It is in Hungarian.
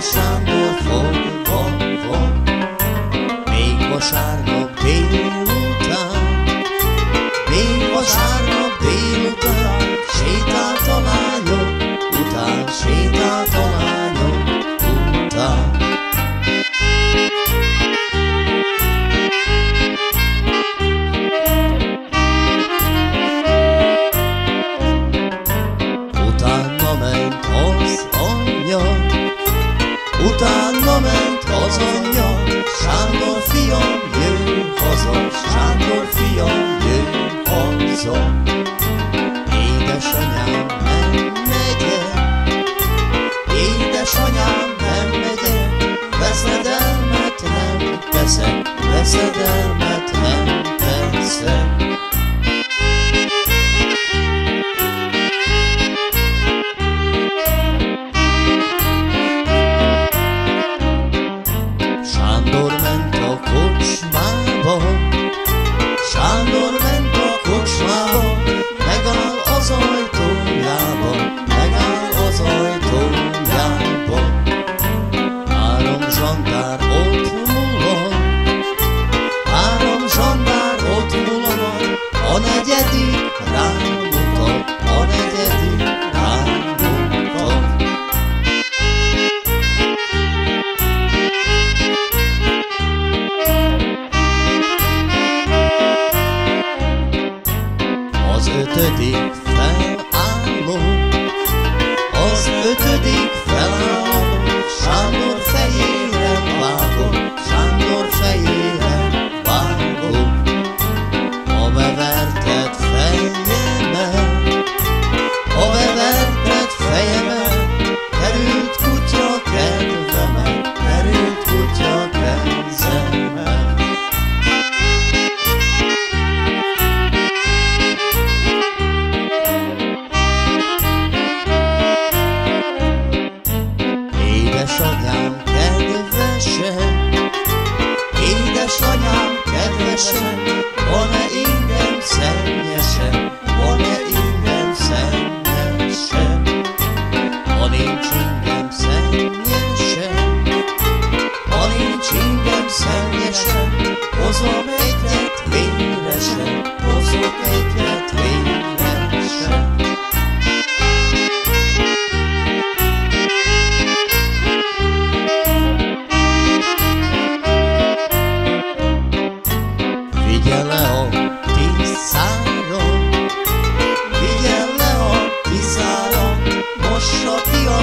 a Sándor fogva van. Még vasárnap délután, még vasárnap délután, sétált a lányok után, sétált a lányok után. Utána ment utána ment az anyja, Sándor fiam jön haza, Sándor negyedik rám mutat, a negyedik. Az ötödik felálló, az ötödik special. tío